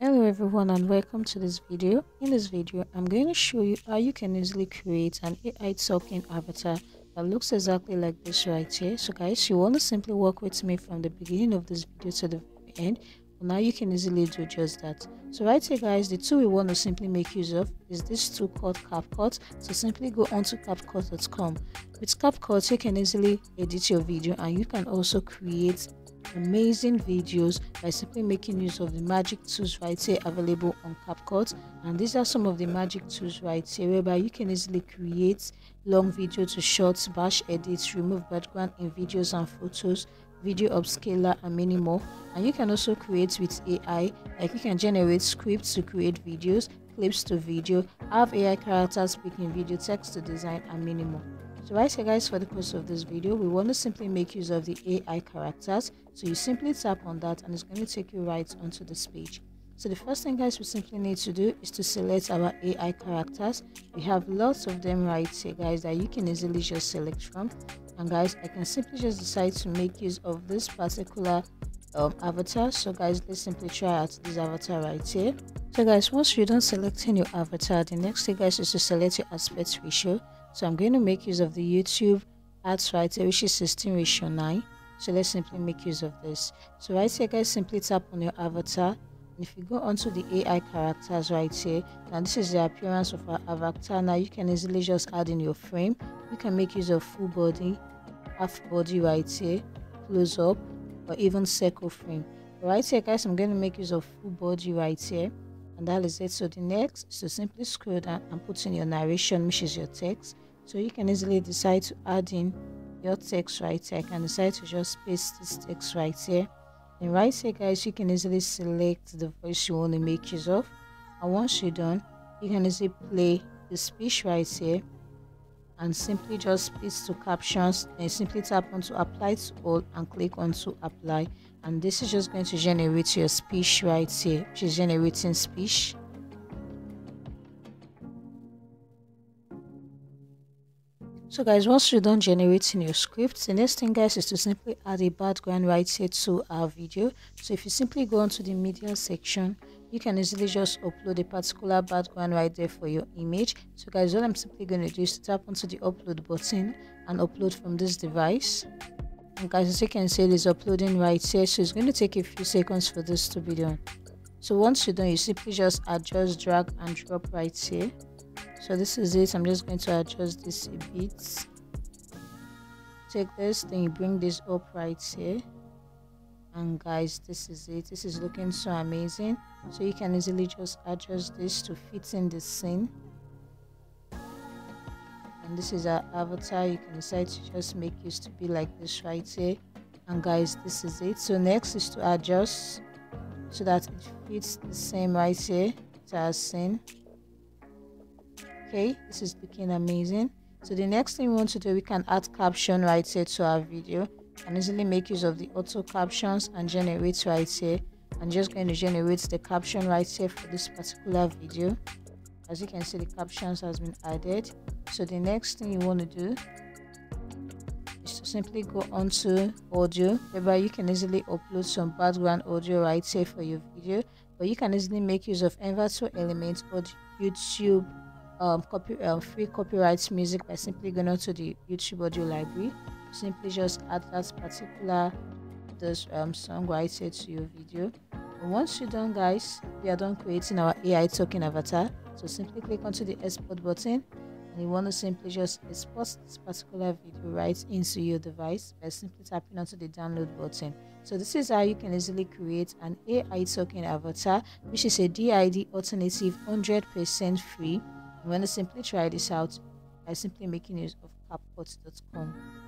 Hello everyone and welcome to this video. In this video, I'm going to show you how you can easily create an AI talking avatar that looks exactly like this right here. So guys, you want to simply work with me from the beginning of this video to the end. Now you can easily do just that. So right here guys, the tool we want to simply make use of is this tool called CapCut. So simply go on onto CapCut.com. With CapCut, you can easily edit your video and you can also create amazing videos by simply making use of the magic tools right here available on CapCut. And these are some of the magic tools right here whereby you can easily create long video to short bash edits remove background in videos and photos video upscaler and many more. And you can also create with ai like you can generate scripts to create videos clips to video have ai characters speaking video text to design and many more so right here guys for the purpose of this video we want to simply make use of the AI characters. So you simply tap on that and it's going to take you right onto this page. So the first thing guys we simply need to do is to select our AI characters. We have lots of them right here guys that you can easily just select from. And guys I can simply just decide to make use of this particular um, avatar. So guys let's simply try out this avatar right here. So guys once you're done selecting your avatar the next thing guys is to select your aspect ratio so I'm going to make use of the YouTube ads Writer, which is 16 ratio 9. So let's simply make use of this. So right here, guys, simply tap on your avatar. And if you go onto the AI characters right here, now this is the appearance of our avatar. Now you can easily just add in your frame. You can make use of full body, half body right here, close up, or even circle frame. Right here, guys, I'm going to make use of full body right here and that is it so the next. Is to simply scroll down and put in your narration which is your text. So you can easily decide to add in your text right here. I can decide to just paste this text right here. And right here guys you can easily select the voice you want to make use of. And once you're done you can easily play the speech right here and simply just paste to captions and simply tap onto apply to all and click onto apply. And this is just going to generate your speech right here which is generating speech so guys once you're done generating your script the next thing guys is to simply add a background right here to our video. So if you simply go onto the media section you can easily just upload a particular background right there for your image. So guys all i'm simply going to do is tap onto the upload button and upload from this device. And guys as you can see it is uploading right here. So it's going to take a few seconds for this to be done. So once you're done you simply just adjust drag and drop right here so this is it. I'm just going to adjust this a bit. Take this then you bring this up right here. And guys this is it. This is looking so amazing. So you can easily just adjust this to fit in the scene. And this is our avatar. You can decide to just make use to be like this right here. And guys this is it. So next is to adjust so that it fits the same right here to our scene okay this is looking amazing. So the next thing we want to do we can add caption right here to our video. Can easily make use of the auto captions and generate right here i'm just going to generate the caption right here for this particular video. As you can see the captions has been added. So the next thing you want to do is to simply go onto audio whereby you can easily upload some background audio right here for your video. But you can easily make use of envato elements or youtube um, copy um, free copyright music by simply going onto the youtube audio library. Simply just add that particular this um, song right to your video. And once you're done guys we are done creating our ai talking avatar. So simply click onto the export button. And you want to simply just export this particular video right into your device by simply tapping onto the download button. So this is how you can easily create an ai talking avatar which is a did alternative 100 percent free you want to simply try this out by simply making use of capcut.com